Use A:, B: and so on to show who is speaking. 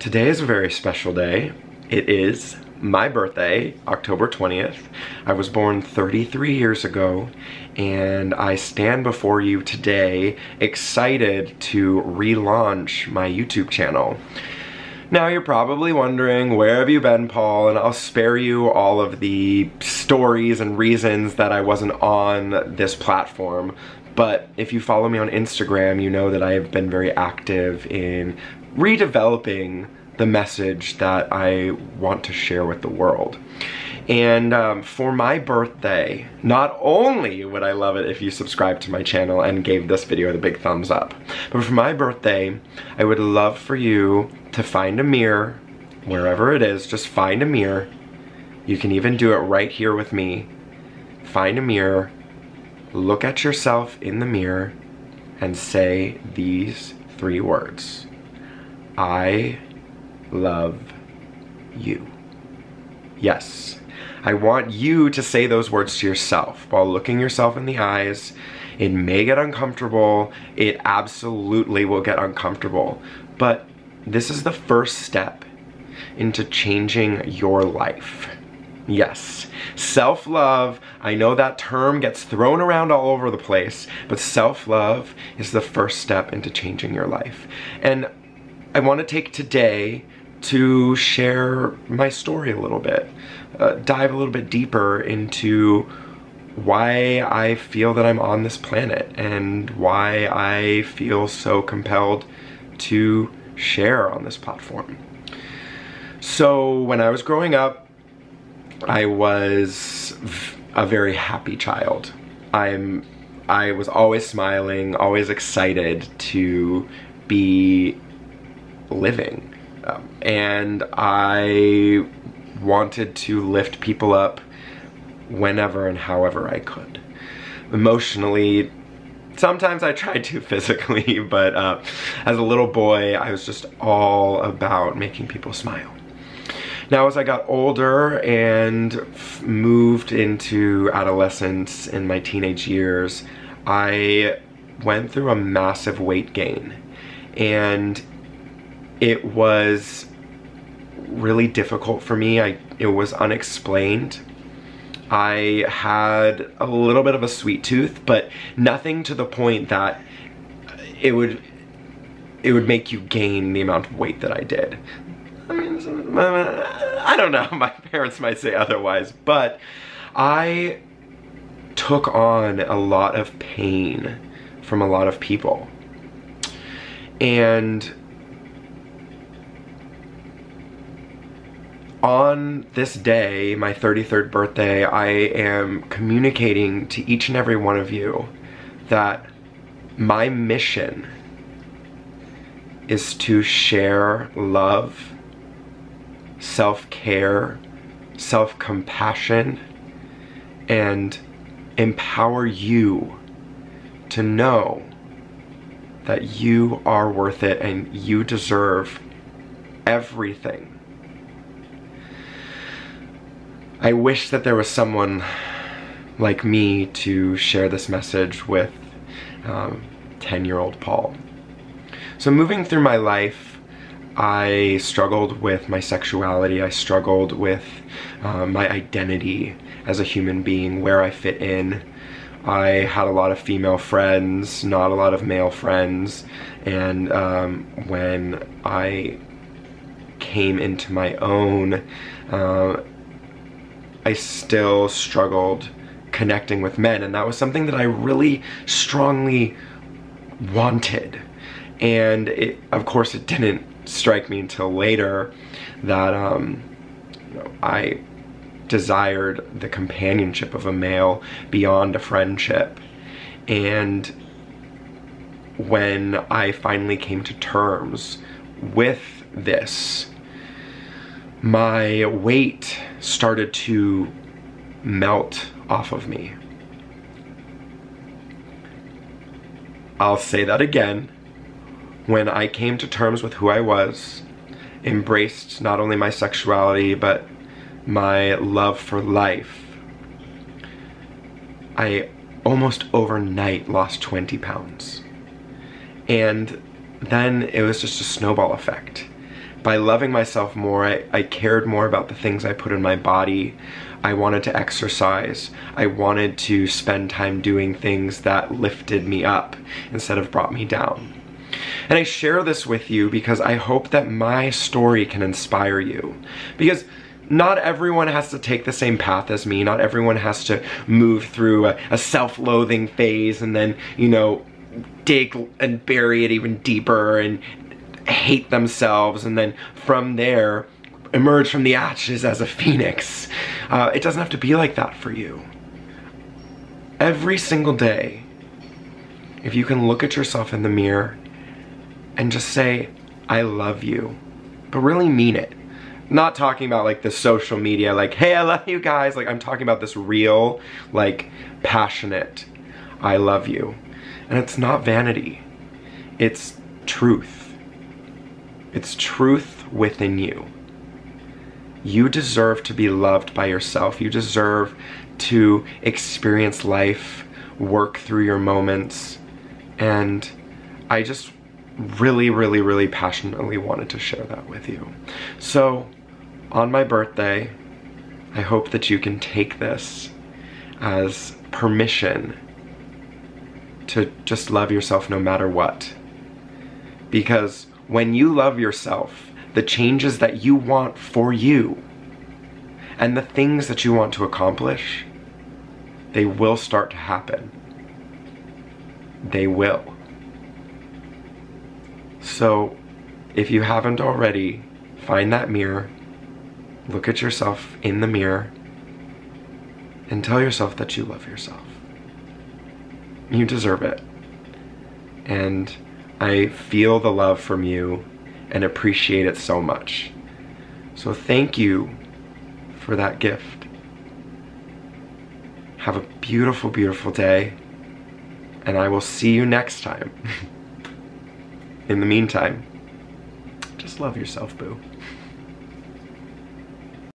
A: Today is a very special day. It is my birthday, October 20th. I was born 33 years ago and I stand before you today excited to relaunch my YouTube channel. Now you're probably wondering, where have you been, Paul? And I'll spare you all of the stories and reasons that I wasn't on this platform. But if you follow me on Instagram, you know that I have been very active in redeveloping the message that I want to share with the world. And um, for my birthday, not only would I love it if you subscribed to my channel and gave this video the big thumbs up, but for my birthday, I would love for you to find a mirror, wherever it is, just find a mirror. You can even do it right here with me. Find a mirror, look at yourself in the mirror, and say these three words. I love you. Yes, I want you to say those words to yourself while looking yourself in the eyes. It may get uncomfortable. It absolutely will get uncomfortable. But this is the first step into changing your life. Yes, self-love, I know that term gets thrown around all over the place, but self-love is the first step into changing your life. And I want to take today to share my story a little bit, uh, dive a little bit deeper into why I feel that I'm on this planet and why I feel so compelled to share on this platform. So when I was growing up, I was a very happy child. I'm I was always smiling, always excited to be living. Um, and I wanted to lift people up whenever and however I could. Emotionally, sometimes I tried to physically, but uh, as a little boy, I was just all about making people smile. Now as I got older and moved into adolescence in my teenage years, I went through a massive weight gain. And it was really difficult for me. I It was unexplained. I had a little bit of a sweet tooth, but nothing to the point that it would it would make you gain the amount of weight that I did. Uh, I don't know, my parents might say otherwise, but I took on a lot of pain from a lot of people. And on this day, my 33rd birthday, I am communicating to each and every one of you that my mission is to share love, self-care, self-compassion, and empower you to know that you are worth it and you deserve everything I wish that there was someone like me to share this message with 10-year-old um, Paul. So moving through my life, I struggled with my sexuality, I struggled with uh, my identity as a human being, where I fit in. I had a lot of female friends, not a lot of male friends, and um, when I came into my own, uh, I still struggled connecting with men. And that was something that I really strongly wanted. And it, of course it didn't strike me until later that um, you know, I desired the companionship of a male beyond a friendship and when I finally came to terms with this my weight started to melt off of me. I'll say that again. When I came to terms with who I was, embraced not only my sexuality, but my love for life, I almost overnight lost 20 pounds. And then it was just a snowball effect by loving myself more, I, I cared more about the things I put in my body. I wanted to exercise. I wanted to spend time doing things that lifted me up instead of brought me down. And I share this with you because I hope that my story can inspire you. Because not everyone has to take the same path as me. Not everyone has to move through a, a self-loathing phase and then, you know, dig and bury it even deeper and hate themselves and then from there emerge from the ashes as a phoenix. Uh, it doesn't have to be like that for you. Every single day, if you can look at yourself in the mirror and just say, I love you, but really mean it. Not talking about like the social media, like, hey, I love you guys. Like, I'm talking about this real, like, passionate, I love you. And it's not vanity, it's truth. It's truth within you. You deserve to be loved by yourself. You deserve to experience life, work through your moments, and I just really, really, really passionately wanted to share that with you. So, on my birthday, I hope that you can take this as permission to just love yourself no matter what. Because when you love yourself, the changes that you want for you and the things that you want to accomplish, they will start to happen. They will. So, if you haven't already, find that mirror, look at yourself in the mirror, and tell yourself that you love yourself. You deserve it. And I feel the love from you and appreciate it so much. So thank you for that gift. Have a beautiful, beautiful day, and I will see you next time. In the meantime, just love yourself, boo.